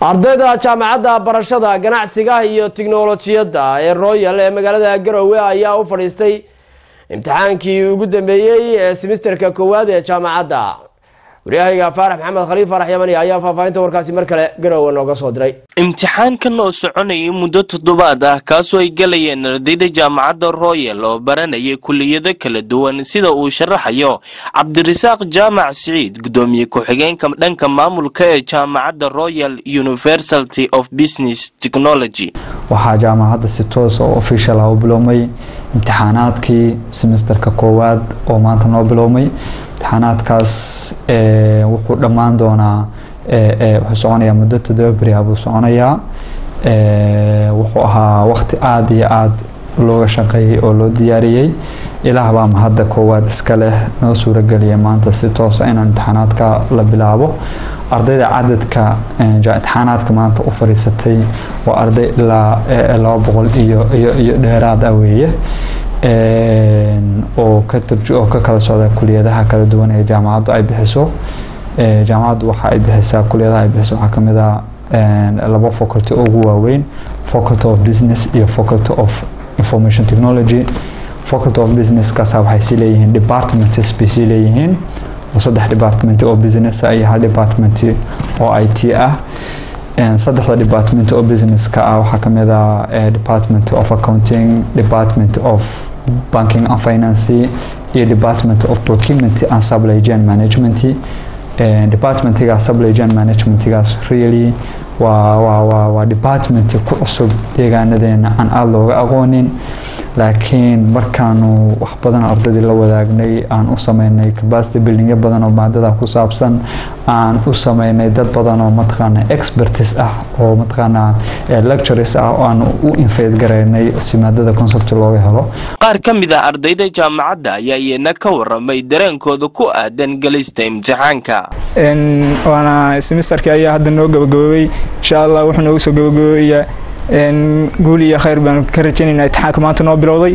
ardayda jaamacadda barashada ganacsiga iyo tiknolojiyadda ee royal ee magaalada garowe ayaa u fadhiistay imtixaankii ugu dambeeyey ee simisterka koowaad ee jaamacadda waryahayga faarax maxamed khaliif faarax yamani ayaa faahfaahinta warkaasi mar kale garowe nooga soo diray. Imtixaankan oo soconayay muddo toddobaad ah kaasoo ay galayeen ardayda jaamacadda royal oo baranayay kuliyado kala duwan sida uu sharaxayo. Cabdirasaaq jaamac siciid gudoomiye ku-xigeenka dhanka maamulka ee jaamacadda royal university of business technology. Waxaa jaamacadda si toos oo official ah u biloomay imtixaanaadkii semesterka koowaad oo maanta noo biloomay imtixaanaadkaas wuxuu dhammaan doonaa wuxuu soconayaa muddo toddoba beri ah buu soconayaa. Wuxuu ahaa waqti aada iyo aada looga shaqeeyey oo loo diyaariyey. Ilaah baa mahadda koowaad iska leh noo suurageliyay maanta si toosa inaan imtixaanaadka la bilaabo. Ardayda cadadka imtixaanaadka maanta u fadhiisatay waa arday ilaa laba boqol iyo iyo dheeraad ah weeye oo ka oo ka kala socda kuliyadaha kala duwan ee jaamacaddu ay bixiso. Jaamacaddu waxa ay bixisaa kuliyadaha ay bixiso waxaa ka mid ah laba faculty ugu waaweyn faculty of business iyo faculty of information technology. Faculty of business kaasa waxay sii leeyihiin departments bay sii leeyihiin. Oo saddex department oo business ah iyo hal department oo i t ah saddexda department oo businesska ah waxaa ka mid ah department of accounting department of banking and finance iyo department of procurement and supply management departmentiga supply chain managementigaas really waa waa waa department ku cusub deegaanadeena aan aada looga aqoonin laakiin markaanu wax badan ardaydii la wadaagnay aan u sameynay capacity buildingyo badan oo maadada ku saabsan aan u sameynay dad badan oo mataqaana expertis ah oo mataqaana lectures ah oo aan u infeyd garaynay si maadada concept looga helo. Qaar ka mid ah ardayda jaamacadda ayaa iyana ka waramay dareenkooda ku aadan gelista imtixaanka. Waana semesterkii ayaa hadda noo gabagaboobay. Insha allah wuxuu noogu soo gabagaboobayaa guul iyo khayr baanu ka rajaynaynaa imtixaanka maanta noo bilowday.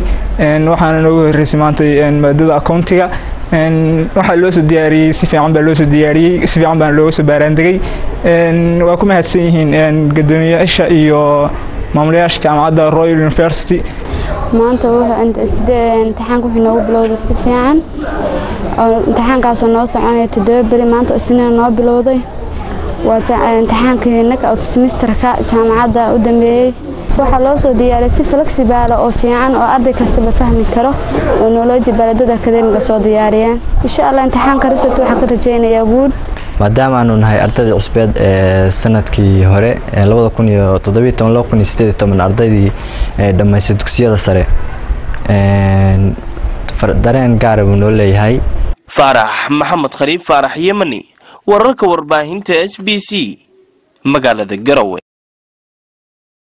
Waxaana noogu horreysay maanta maadada accountiga waxaa loo soo diyaariyey si fiican baa loo soo diyaariyey si fiican baana looga soo baaraandegay. Waa ku mahadsan yihiin guddoomiyaasha iyo maamulayaasha jaamacadda royal university. Maanta imtixaanka wuxuu noogu bilowday si fiican? Imtixaankaasoo noo soconaya toddoba beri maanta isniina noo bilowday waa imtixaankii nag out semesterka jaamacadda u dambeeyey waxaa loo soo diyaariyay si flexibaala oo fiican oo arday kastaba fahmi karo oo noloji baladada akademiga soo diyaariyeen insha allah imtixaanka result waxaa ka rajaynayaa guud maadaama aanu nahay ardayda cusbeed ee sannadkii hore labada kun iyo toddobiyo toban laba kun iyo sideed iyo toban ardaydii dhammaystay dugsiyada sare. Dareen gaara buu noo leeyahay. Faarax maxamed khaliif faarax yemani wararka warbaahinta s b c magaalada garowe